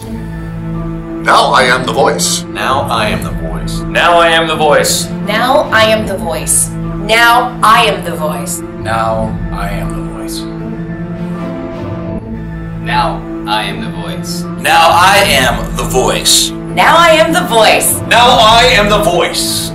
Now I am the voice. Now I am the voice. Now I am the voice. Now I am the voice. Now I am the voice. Now I am the voice. Now I am the voice. Now I am the voice. Now I am the voice. Now I am the voice.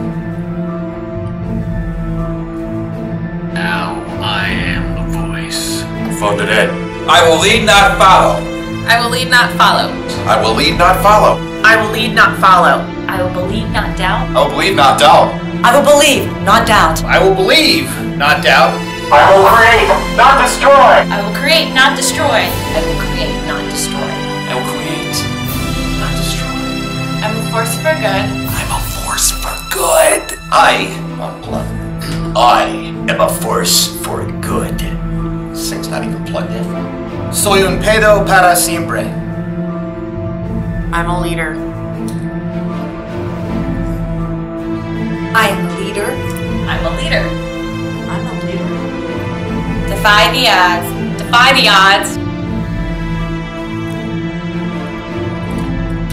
Now I am the voice. Phone it in. I will lead, not follow. I will lead, not follow. I will lead, not follow. I will lead, not follow. I will believe, not doubt. I will believe, not doubt. I will believe, not doubt. I will believe, not doubt. I will create, not destroy. I will create, not destroy. I will create, not destroy. I will create, not destroy. I'm a force for good. I'm a force for good. I, I am a force for good. This thing's not even plugged in. Soy un pedo para siempre. I'm a leader. I am a leader. I'm a leader. I'm a leader. Defy the odds. Defy the odds.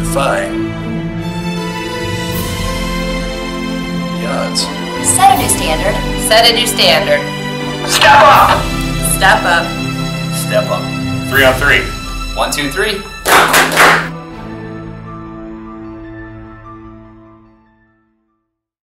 Defy the odds. Set a new standard. Set a new standard. Step up. Step up. Step up. Three on three. One, two, three.